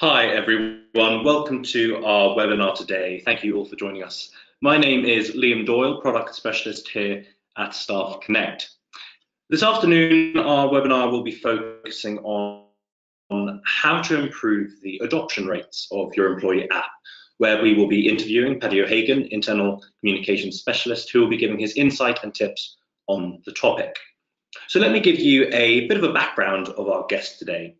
Hi everyone, welcome to our webinar today. Thank you all for joining us. My name is Liam Doyle, Product Specialist here at StaffConnect. This afternoon, our webinar will be focusing on, how to improve the adoption rates of your employee app, where we will be interviewing Paddy O'Hagan, Internal Communications Specialist, who will be giving his insight and tips on the topic. So let me give you a bit of a background of our guest today.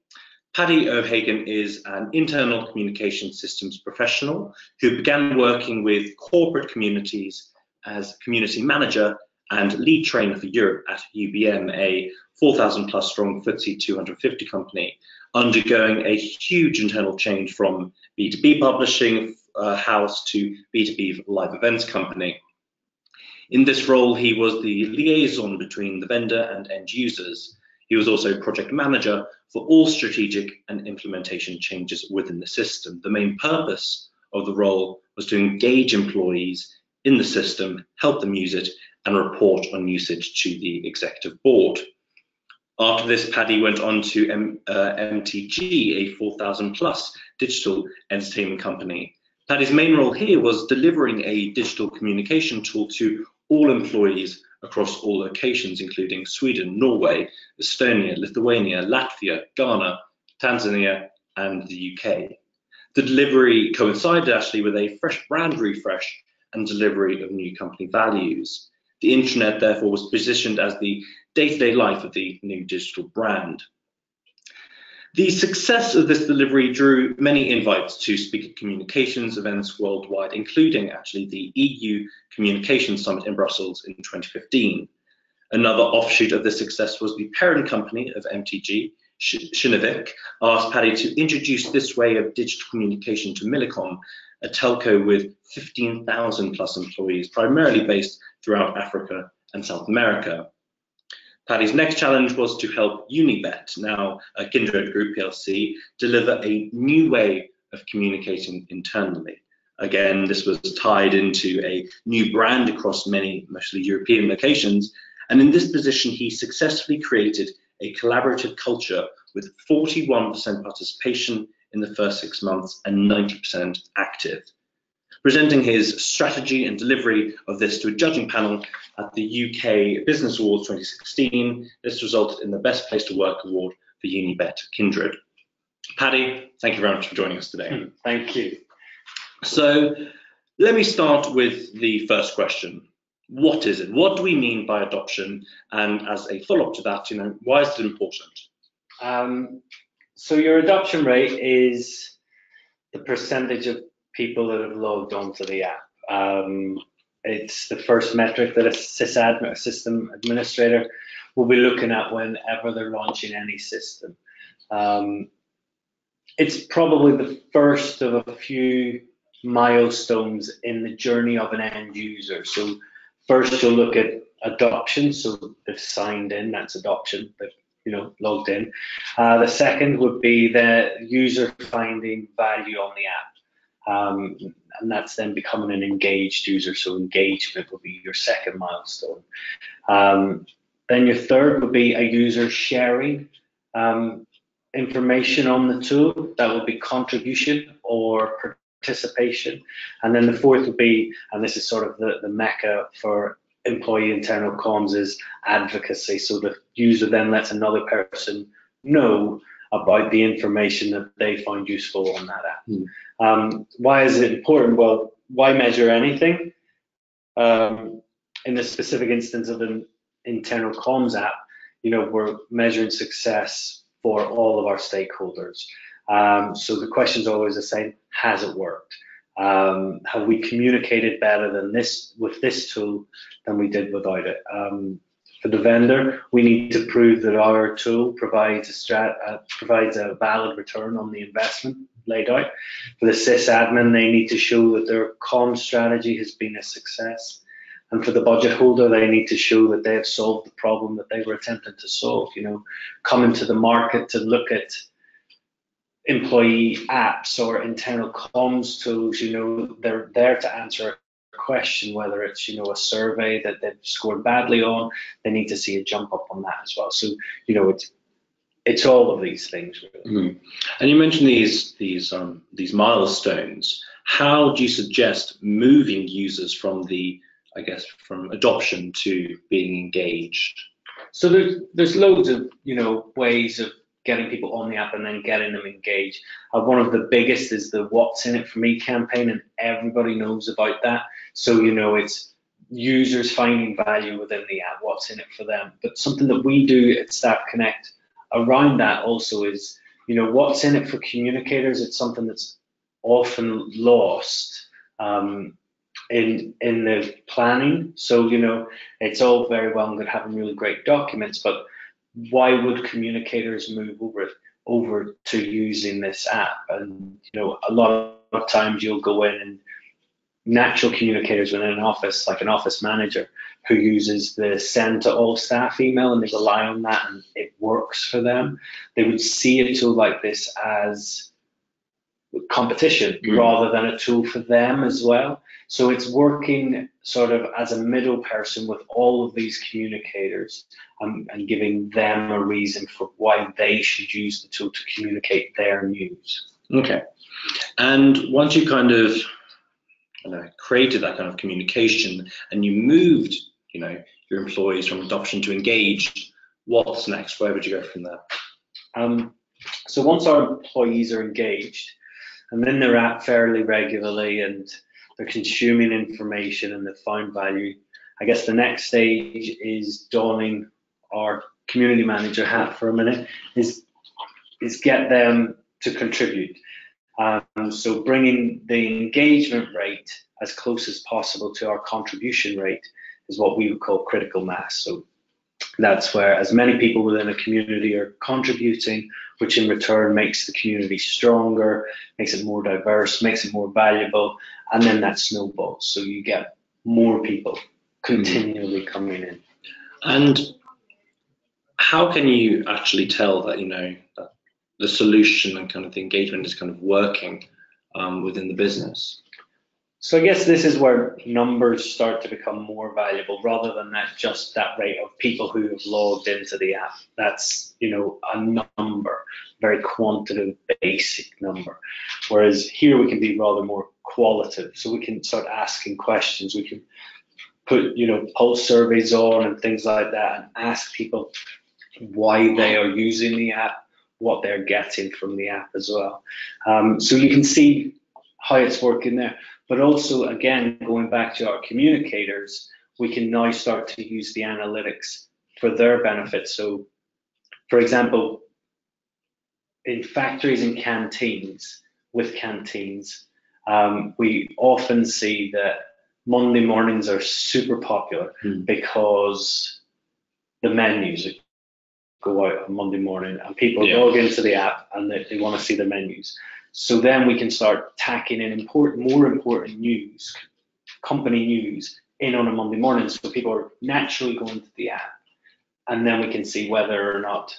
Paddy O'Hagan is an internal communication systems professional who began working with corporate communities as community manager and lead trainer for Europe at UBM, a 4,000 plus strong FTSE 250 company, undergoing a huge internal change from B2B publishing uh, house to B2B live events company. In this role, he was the liaison between the vendor and end users, he was also project manager for all strategic and implementation changes within the system. The main purpose of the role was to engage employees in the system, help them use it, and report on usage to the executive board. After this, Paddy went on to M, uh, MTG, a 4,000 plus digital entertainment company. Paddy's main role here was delivering a digital communication tool to all employees across all locations, including Sweden, Norway, Estonia, Lithuania, Latvia, Ghana, Tanzania, and the UK. The delivery coincided actually with a fresh brand refresh and delivery of new company values. The intranet, therefore, was positioned as the day to day life of the new digital brand. The success of this delivery drew many invites to speaker communications events worldwide, including actually the EU Communications Summit in Brussels in 2015. Another offshoot of this success was the parent company of MTG, Kinnevik, asked Paddy to introduce this way of digital communication to Millicom, a telco with 15,000 plus employees, primarily based throughout Africa and South America. Paddy's next challenge was to help Unibet, now a Kindred Group PLC, deliver a new way of communicating internally. Again, this was tied into a new brand across many, mostly European locations. And in this position, he successfully created a collaborative culture with 41% participation in the first six months and 90% active presenting his strategy and delivery of this to a judging panel at the UK Business Awards 2016. This resulted in the Best Place to Work award for Unibet Kindred. Paddy, thank you very much for joining us today. Hmm, thank you. So let me start with the first question. What is it? What do we mean by adoption? And as a follow-up to that, you know, why is it important? Um, so your adoption rate is the percentage of people that have logged onto the app. Um, it's the first metric that a sysadmin, system administrator, will be looking at whenever they're launching any system. Um, it's probably the first of a few milestones in the journey of an end user. So first you'll look at adoption, so they've signed in, that's adoption, they've you know logged in. Uh, the second would be the user finding value on the app. Um, and that's then becoming an engaged user. So engagement will be your second milestone. Um, then your third would be a user sharing um, information on the tool. That would be contribution or participation. And then the fourth would be, and this is sort of the, the mecca for employee internal comms, is advocacy. So the user then lets another person know about the information that they find useful on that app. Mm. Um, why is it important? Well, why measure anything? Um, in the specific instance of an internal comms app, you know, we're measuring success for all of our stakeholders. Um, so the question is always the same: Has it worked? Um, have we communicated better than this with this tool than we did without it? Um, for the vendor, we need to prove that our tool provides a, strat, uh, provides a valid return on the investment laid out. For the sysadmin, they need to show that their com strategy has been a success. And for the budget holder, they need to show that they have solved the problem that they were attempting to solve. You know, coming to the market to look at employee apps or internal comms tools, you know, they're there to answer question, whether it's you know a survey that they've scored badly on, they need to see a jump up on that as well. So you know it's it's all of these things really. Mm. And you mentioned these these um, these milestones. How do you suggest moving users from the I guess from adoption to being engaged? So there's there's loads of you know ways of getting people on the app and then getting them engaged. Uh, one of the biggest is the What's in it for me campaign, and everybody knows about that. So you know it's users finding value within the app, what's in it for them. But something that we do at Staff Connect around that also is, you know, what's in it for communicators. It's something that's often lost um, in in the planning. So you know, it's all very well and good having really great documents, but why would communicators move over over to using this app? And you know, a lot of times you'll go in and natural communicators within an office, like an office manager, who uses the send to all staff email and they rely on that and it works for them, they would see a tool like this as competition mm. rather than a tool for them as well. So it's working sort of as a middle person with all of these communicators and, and giving them a reason for why they should use the tool to communicate their news. Okay. And once you kind of you know, created that kind of communication and you moved, you know, your employees from adoption to engaged, what's next? Where would you go from there? Um, so once our employees are engaged, and then they're at fairly regularly and they're consuming information and they find value, I guess the next stage is donning our community manager hat for a minute, is is get them to contribute. Um, so bringing the engagement rate as close as possible to our contribution rate is what we would call critical mass. So that's where as many people within a community are contributing, which in return makes the community stronger, makes it more diverse, makes it more valuable, and then that snowballs. So you get more people continually coming in. And how can you actually tell that you know that the solution and kind of the engagement is kind of working um, within the business. So I guess this is where numbers start to become more valuable rather than that just that rate of people who have logged into the app. That's you know a number, very quantitative, basic number. Whereas here we can be rather more qualitative. So we can start asking questions. We can put you know pulse surveys on and things like that and ask people why they are using the app what they're getting from the app as well. Um, so you can see how it's working there. But also, again, going back to our communicators, we can now start to use the analytics for their benefit. So, for example, in factories and canteens, with canteens, um, we often see that Monday mornings are super popular mm. because the menus go out on Monday morning and people yeah. log into the app and they, they want to see the menus. So then we can start tacking in important, more important news, company news in on a Monday morning. So people are naturally going to the app. And then we can see whether or not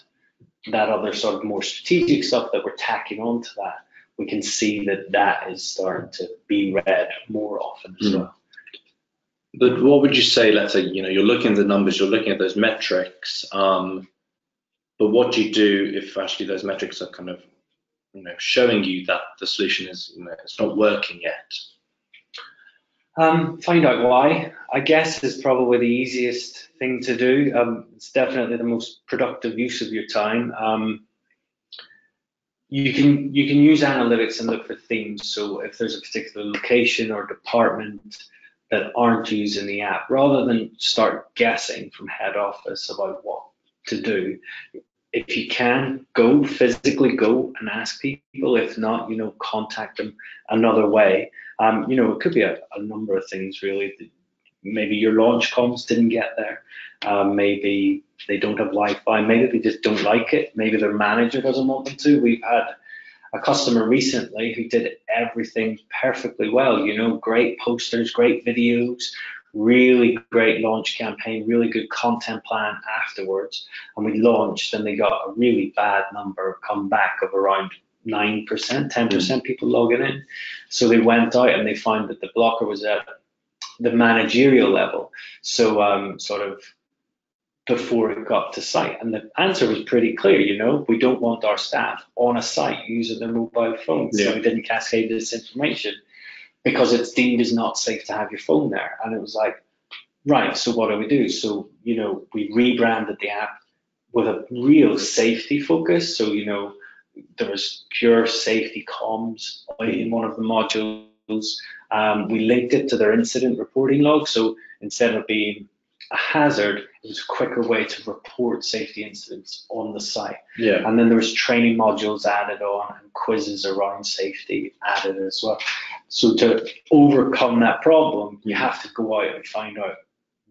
that other sort of more strategic stuff that we're tacking onto that, we can see that that is starting to be read more often as mm. well. But what would you say? Let's say you know you're looking at the numbers, you're looking at those metrics. Um, but what do you do if actually those metrics are kind of you know showing you that the solution is you know it's not working yet? Um, find out why. I guess is probably the easiest thing to do. Um, it's definitely the most productive use of your time. Um, you can you can use analytics and look for themes. So if there's a particular location or department that aren't using the app, rather than start guessing from head office about what to do, if you can go physically go and ask people. If not you know contact them another way. Um, you know it could be a, a, number of things really. Maybe your launch comms didn't get there. Um, maybe they don't have wi-fi. Maybe they just don't like it. Maybe their manager doesn't want them to. We've had a customer recently who did everything perfectly well you know great posters great videos really great launch campaign, really good content plan afterwards. And we launched and they got a really bad number come back of around 9%, 10% mm. people logging in. So they went out and they found that the blocker was at the managerial level. So um, sort of before it got to site? And the answer was pretty clear, you know, we don't want our staff on a site using their mobile phones. Yeah. So we didn't cascade this information because it's deemed as not safe to have your phone there. And it was like, right, so what do we do? So, you know, we rebranded the app with a real safety focus. So, you know, there was pure safety comms in one of the modules. Um, we linked it to their incident reporting log. So instead of being a hazard, it was a quicker way to report safety incidents on the site. Yeah. And then there was training modules added on and quizzes around safety added as well. So to overcome that problem, you have to go out and find out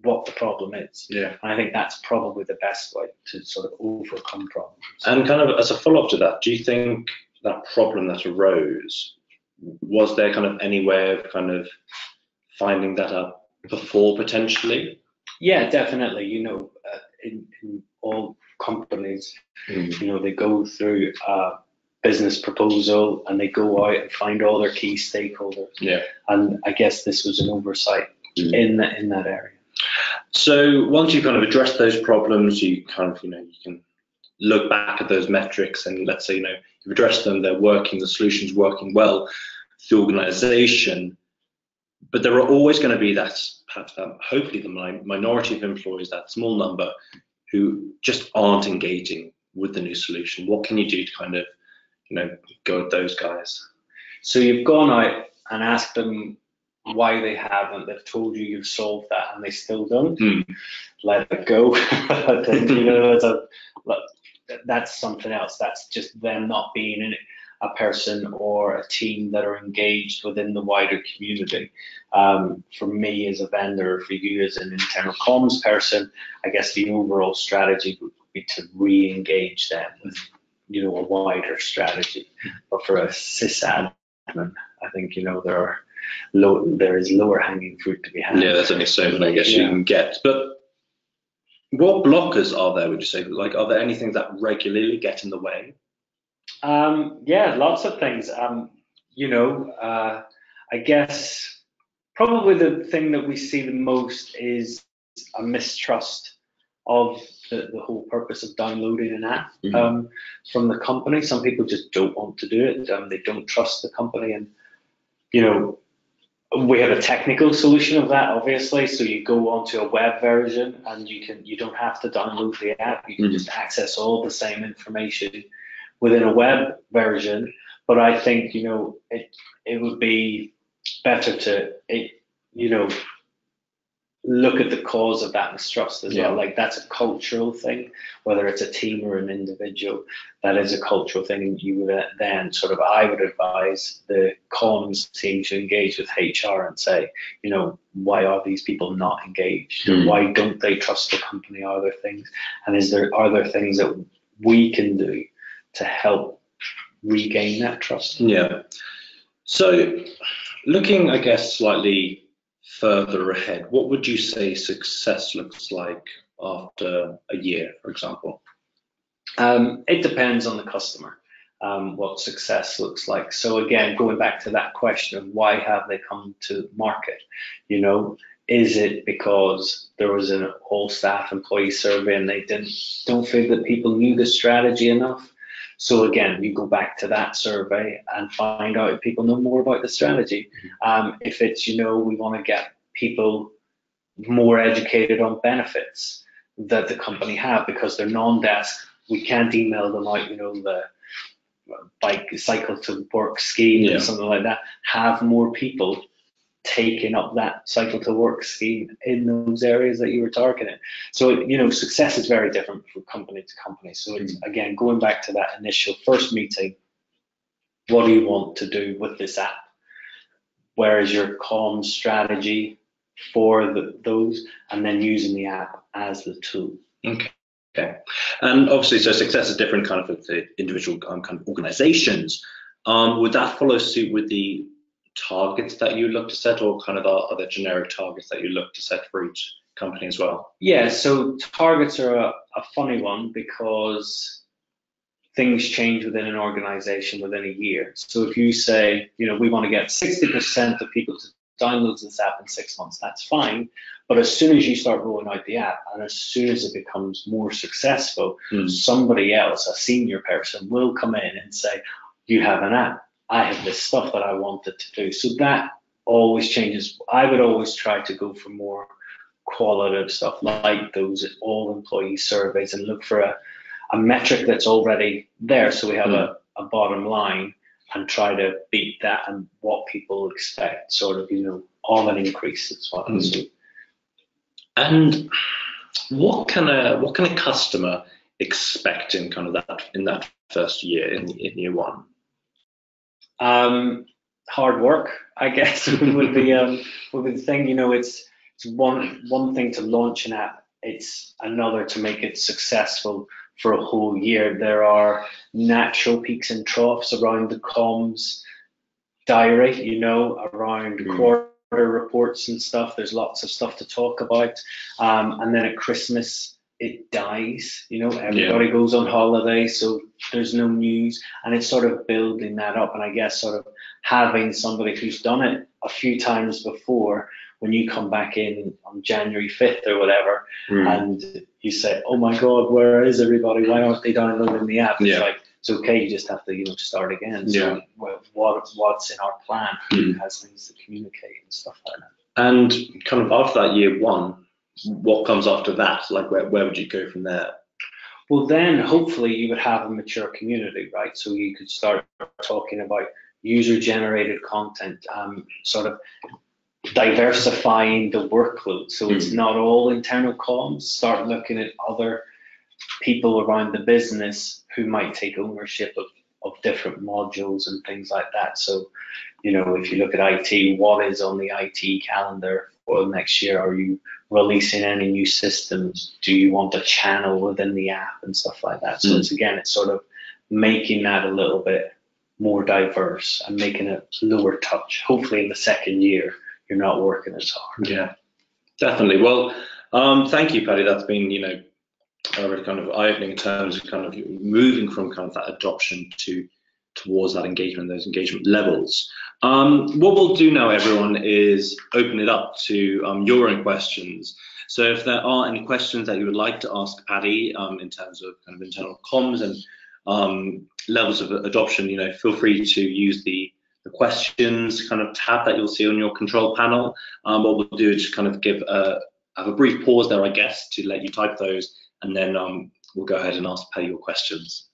what the problem is. Yeah. And I think that's probably the best way to sort of overcome problems. And kind of as a follow up to that, do you think that problem that arose was there kind of any way of kind of finding that out before potentially? Yeah, definitely. You know, uh, in, in all companies, you know, they go through a business proposal and they go out and find all their key stakeholders. Yeah. And I guess this was an oversight Mm. in that in that area. So once you kind of address those problems, you kind of, you know, you can look back at those metrics and let's say, you know, you've addressed them, they're working, the solution's working well, the organization, but there are always going to be that, perhaps that, hopefully the mi- minority of employees, that small number who just aren't engaging with the new solution. What can you do to kind of, you know, go with those guys? So you've gone out and asked them why they haven't. They've told you you've solved that and they still don't. Hmm. Let it go. I you know, it's a, that's something else. That's just them not being in it, a person or a team that are engaged within the wider community. Um, for me as a vendor, for you as an internal comms person, I guess the overall strategy would be to re-engage them with, you know, a wider strategy. But for a sysadmin, I think you know there are low, there is lower hanging fruit to be had. Yeah, there's only so many I guess you can get. But what blockers are there, would you say? Like, are there anything that regularly get in the way? Um, yeah, lots of things. Um, you know, uh, I guess probably the thing that we see the most is a mistrust of the, the whole purpose of downloading an app Mhm. um, from the company. Some people just don't want to do it. Um, they don't trust the company, and you know, we have a technical solution of that, obviously. So you go onto a web version, and you can you don't have to download the app. You can Mhm. just access all the same information within a web version. But I think you know it it would be better to it, you know look at the cause of that mistrust as Yeah. well. Like that's a cultural thing, whether it's a team or an individual. That is a cultural thing. And you would then sort of I would advise the comms team to engage with HR and say, you know, why are these people not engaged? Hmm. why don't they trust the company? Are there things? And is there are there things that we can do to help regain that trust? Yeah. So, looking, I guess, slightly further ahead, what would you say success looks like after a year, for example? Um, it depends on the customer, um, what success looks like. So again, going back to that question of why have they come to market? You know, is it because there was an all staff employee survey and they didn't don't feel that people knew the strategy enough? So again, you go back to that survey and find out if people know more about the strategy. Um, if it's, you know, we want to get people more educated on benefits that the company have because they're non-desk. We can't email them out, you know, the bike cycle to work scheme Yeah. or something like that. Have more people taking up that cycle to work scheme in those areas that you were targeting. So, you know, success is very different from company to company. So it's again going back to that initial first meeting. What do you want to do with this app? Where is your calm strategy for the, those? And then using the app as the tool. Okay. Okay. And obviously, so success is different kind of with the individual um, kind of organizations. Um, would that follow suit with the targets that you look to set, or kind of are, are there generic targets that you look to set for each company as well? Yeah, so targets are a, a funny one because things change within an organization within a year. So if you say, you know, we want to get 60% of people to download this app in six months. That's fine. But as soon as you start rolling out the app and as soon as it becomes more successful, Mm. somebody else, a senior person, will come in and say, You have an app. I have this stuff that I wanted to do. So that always changes. I would always try to go for more qualitative stuff like those all employee surveys and look for a, a metric that's already there. So we have a, a bottom line and try to beat that and what people expect, sort of, you know, of an increase as well. Mm. So And what can a what can a customer expect in kind of that in that first year in, in year one? Um, hard work, I guess, would be um, would be the thing. You know, it's it's one one thing to launch an app. It's another to make it successful for a whole year. There are natural peaks and troughs around the comms diary. You know, around Mm. quarter reports and stuff. There's lots of stuff to talk about. Um, and then at Christmas, it dies. You know, everybody goes on holiday, so there's no news, and it's sort of building that up. And I guess sort of having somebody who's done it a few times before, when you come back in on January 5th or whatever, hmm. and you say, "Oh my God, where is everybody? Why aren't they downloading the app?" It's Yeah. like it's okay. You just have to, you know, start again. So Yeah. what, what what's in our plan? Hmm. Who has things to communicate and stuff like that. And kind of after that year one, what comes after that? Like where, where would you go from there? Well, then hopefully you would have a mature community, right? So you could start talking about user generated content, um, sort of diversifying the workload. So it's not all internal comms. Start looking at other people around the business who might take ownership of, of different modules and things like that. So, you know, if you look at IT, what is on the IT calendar for next year? Are you releasing any new systems? Do you want a channel within the app and stuff like that? So Mm. it's again, it's sort of making that a little bit more diverse and making it lower touch. Hopefully, in the second year, you're not working as hard. Yeah, definitely. Well, um, thank you, Paddy. That's been, you know, really kind of eye-opening in terms of kind of moving from kind of that adoption to towards that engagement, those engagement levels. Um, what we'll do now, everyone, is open it up to um, your own questions. So if there are any questions that you would like to ask Paddy um, in terms of kind of internal comms and um, levels of adoption, you know, feel free to use the, the questions kind of tab that you'll see on your control panel. Um, what we'll do is just kind of give a, have a brief pause there, I guess, to let you type those, and then um, we'll go ahead and ask Paddy your questions.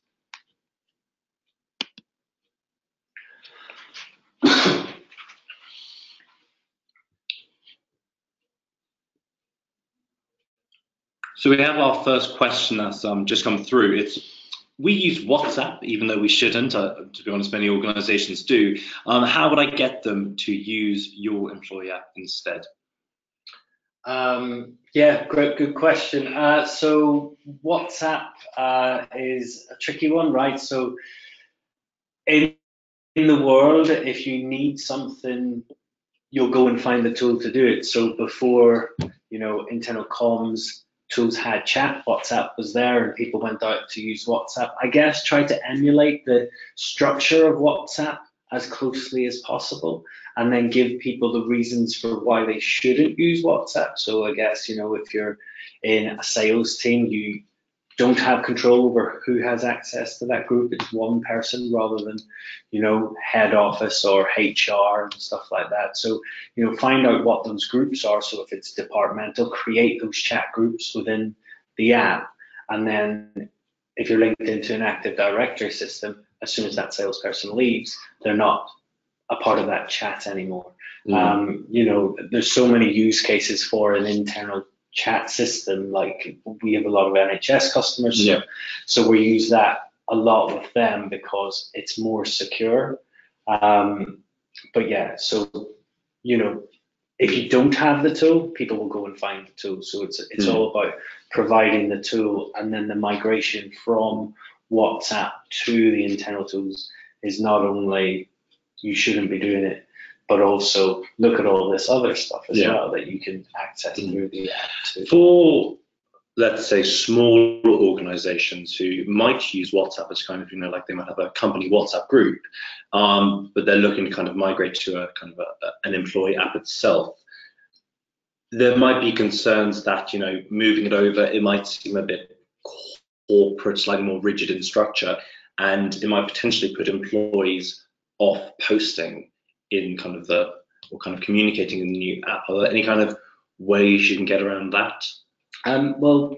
So we have our first question that's um, just come through. It's we use WhatsApp, even though we shouldn't. Uh, to be honest, many organisations do. Um, how would I get them to use your employee app instead? Um, yeah, great, good question. Uh, so WhatsApp uh, is a tricky one, right? So in in the world, if you need something, you'll go and find the tool to do it. So before, you know, internal comms tools had chat, WhatsApp was there, and people went out to use WhatsApp. I guess try to emulate the structure of WhatsApp as closely as possible and then give people the reasons for why they shouldn't use WhatsApp. So I guess, you know, if you're in a sales team, you don't have control over who has access to that group. It's one person rather than, you know, head office or HR and stuff like that. So, you know, find out what those groups are. So if it's departmental, create those chat groups within the app. And then if you're linked into an Active Directory system, as soon as that salesperson leaves, they're not a part of that chat anymore. Mm. Um, you know, there's so many use cases for an internal chat system. Like we have a lot of NHS customers, so, Yeah. so we use that a lot with them because it's more secure. Um, but yeah, so you know, if you don't have the tool, people will go and find the tool. So it's it's Mm. all about providing the tool, and then the migration from WhatsApp to the internal tools is not only you shouldn't be doing it, but also look at all this other stuff as Yeah. well that you can access Mm. through the app too. For let's say small organizations who might use WhatsApp as kind of, you know, like they might have a company WhatsApp group, um, but they're looking to kind of migrate to a kind of a, an employee app itself. There might be concerns that, you know, moving it over, it might seem a bit corporate, slightly more rigid in structure, and it might potentially put employees off posting in kind of the, or kind of communicating in the new app. Are there any kind of ways you can get around that? Um, well,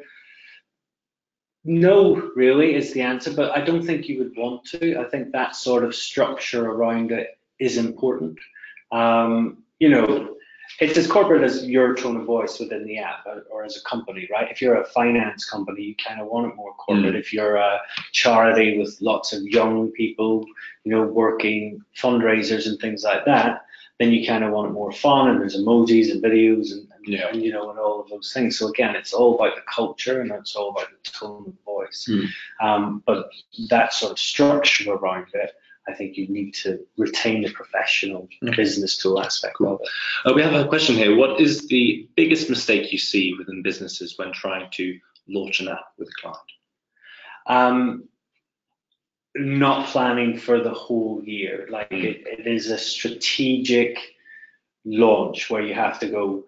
no, really, is the answer, but I don't think you would want to. I think that sort of structure around it is important. Um, you know, it's as corporate as your tone of voice within the app or, as a company, right? If you're a finance company, you kind of want it more corporate. Mm. If you're a charity with lots of young people, you know, working fundraisers and things like that, then you kind of want it more fun and there's emojis and videos and, and, Yeah. and, you know and all of those things. So again, it's all about the culture and it's all about the tone of voice. Mm. Um, but that sort of structure around it, I think you need to retain the professional Okay. business tool aspect of it. Uh, we have a question here. What is the biggest mistake you see within businesses when trying to launch an app with a client? Um, not planning for the whole year. Like Mm. it, it is a strategic launch where you have to go.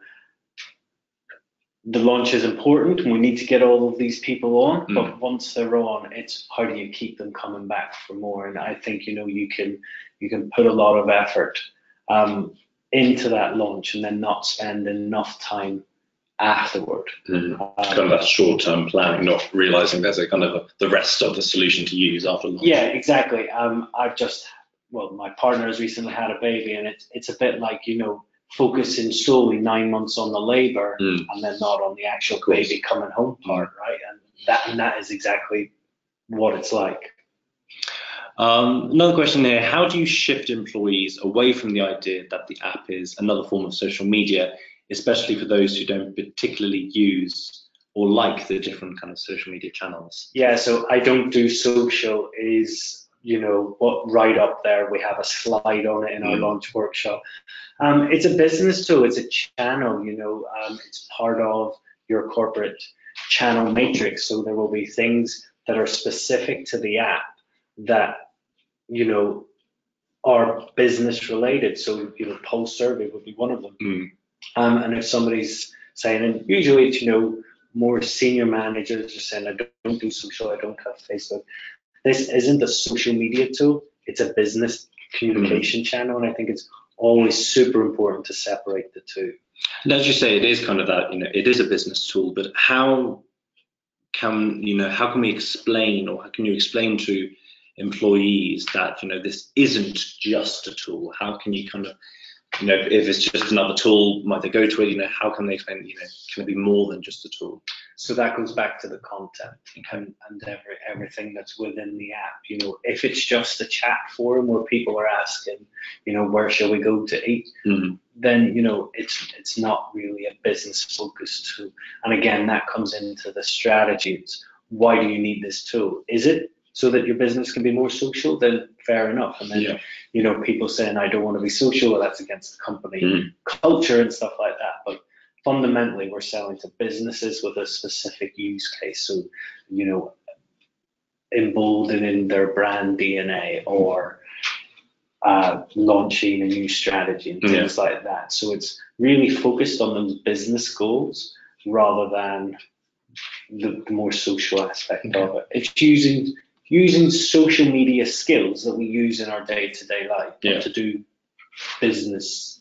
The launch is important, and we need to get all of these people on. Mm. But once they're on, it's how do you keep them coming back for more? And I think you know you can you can put a lot of effort um, into that launch, and then not spend enough time afterward. Mm. Um, Kind of that short-term planning, not realizing there's a kind of a, the rest of the solution to use after launch. Yeah, exactly. Um, I've just, well, my partner has recently had a baby, and it's it's a bit like you know focusing solely nine months on the labour Mm. and then not on the actual baby coming home part, right? And that and that is exactly what it's like. Um, another question here: How do you shift employees away from the idea that the app is another form of social media, especially for those who don't particularly use or like the different kind of social media channels? Yeah, so I don't do social is you know what right up there. We have a slide on it in our Mm. launch workshop. Um, it's a business tool. It's a channel. You know, um, it's part of your corporate channel matrix. So there will be things that are specific to the app that you know are business related. So you know, pulse survey would be one of them. Mm. Um, and if somebody's saying, and usually it's, you know, more senior managers are saying, I don't, don't do social, I don't have Facebook. This isn't a social media tool, it's a business communication channel. And I think it's always super important to separate the two. And as you say, it is kind of that, you know, it is a business tool, but how can, you know, how can we explain or how can you explain to employees that, you know, this isn't just a tool? How can you kind of, you know, if it's just another tool, might they go to it? You know, how can they explain, you know, can it be more than just a tool? So that goes back to the content and, and every, everything that's within the app. You know, if it's just a chat forum where people are asking, you know, where shall we go to eat? Mm. then you know it's it's not really a business focused tool. And again, that comes into the strategy. It's why do you need this tool? Is it so that your business can be more social? Then fair enough. And then Yeah. you know people saying I don't want to be social, well, that's against the company Mm. culture and stuff like that. But fundamentally, we're selling to businesses with a specific use case. So you know, emboldening their brand DNA or uh, launching a new strategy and things like that. So it's really focused on those business goals rather than the, the more social aspect of it. It's using using social media skills that we use in our day to day life Yeah. to do business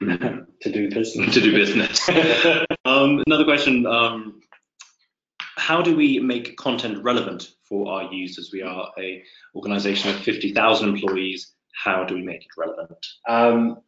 to do business. to do business. um, another question: um, How do we make content relevant for our users? We are a organisation of fifty thousand employees. How do we make it relevant? Um,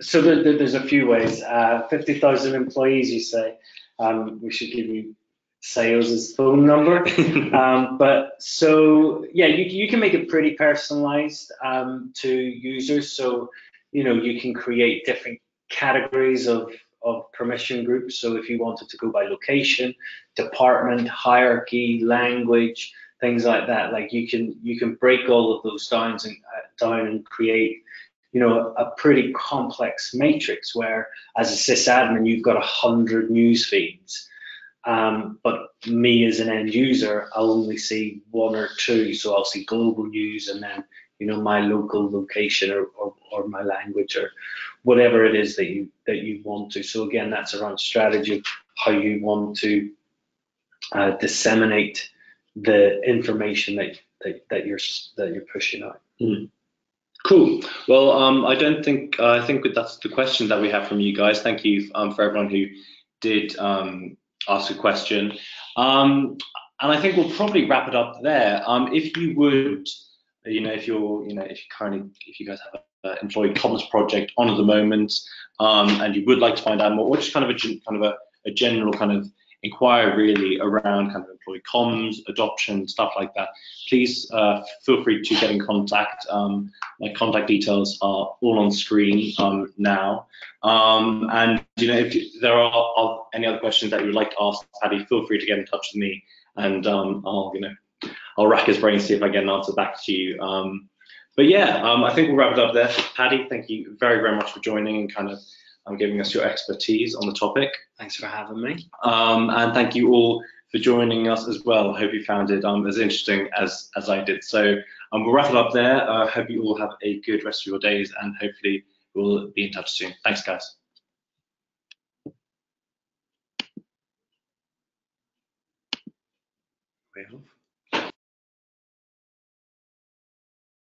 so there, there- there's a few ways. Uh, 50,000 employees, you say. Um, we should give you sales' phone number. Um, but so yeah, you, you can make it pretty personalized um, to users. So you know you can create different categories of of permission groups. So if you wanted to go by location, department, hierarchy, language, things like that, like you can you can break all of those down and uh, down and create you know a pretty complex matrix where as a sysadmin you've got a hundred news feeds Um, but me as an end user, I'll only see one or two. So I'll see global news and then, you know, my local location or, or, or my language or whatever it is that you that you want to. So again, that's around strategy, how you want to uh, disseminate the information that, that that you're that you're pushing out. Mm. Cool. Well, um, I don't think uh, I think that's the question that we have from you guys. Thank you um, for everyone who did um, ask a question. Um, and I think we'll probably wrap it up there. Um, if you would, you know, if you're, you know, if you currently, if you guys have an employee comms project on at the moment, um, and you would like to find out more, or just kind of a kind of a, a general kind of inquire really around kind of employee comms, adoption, stuff like that, please uh, feel free to get in contact. Um, my contact details are all on screen um, now. Um, and you know, if there are, are, any other questions that you would like to ask Paddy, feel free to get in touch with me, and um, I'll you know, I'll rack his brain see if I get an answer back to you. Um, but yeah, um, I think we'll wrap it up there. Paddy, thank you very very much for joining and kind of um, giving us your expertise on the topic. Thanks for having me. Um, and thank you all for joining us as well. I hope you found it um, as interesting as, as I did. So um, we'll wrap it up there. I uh, hope you all have a good rest of your days and hopefully we'll be in touch soon. Thanks, guys. Off.